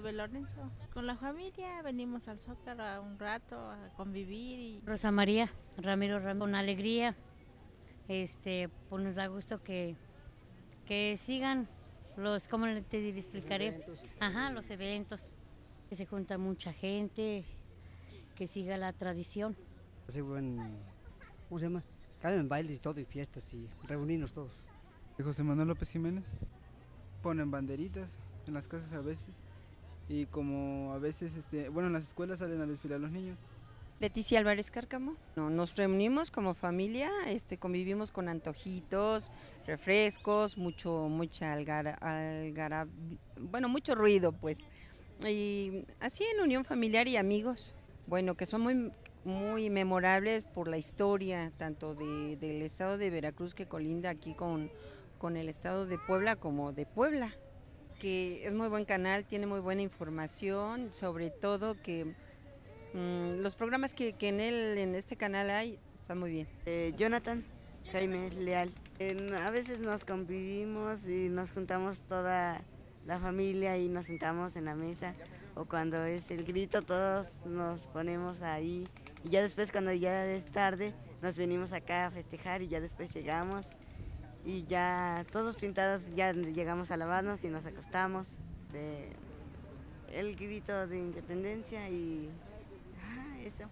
Lorenzo. Con la familia venimos al Zócalo a un rato a convivir. Y... Rosa María, Ramiro Ramiro, con alegría. Este, pues nos da gusto que, que sigan los, ¿cómo te explicaré? Ajá, los eventos. Que se junta mucha gente, que siga la tradición. Hace buen, ¿cómo se llama? Caen bailes y todo y fiestas y reunirnos todos. José Manuel López Jiménez. Ponen banderitas en las casas a veces y como a veces, este, bueno, en las escuelas salen a desfilar los niños. Leticia Álvarez Cárcamo. nos reunimos como familia, este, convivimos con antojitos, refrescos, mucho, mucha algara, algara, bueno, mucho ruido, pues. Y así en unión familiar y amigos, bueno, que son muy, muy memorables por la historia, tanto de, del estado de Veracruz que colinda aquí con, con el estado de Puebla como de Puebla, que es muy buen canal, tiene muy buena información, sobre todo que Mm, los programas que, en él, en este canal hay, están muy bien. Eh, Jonathan Jaime Leal. a veces nos convivimos y nos juntamos toda la familia y nos sentamos en la mesa o cuando es el grito todos nos ponemos ahí y ya después cuando ya es tarde nos venimos acá a festejar y ya después llegamos y ya todos pintados ya llegamos a lavarnos y nos acostamos. el grito de independencia y eso.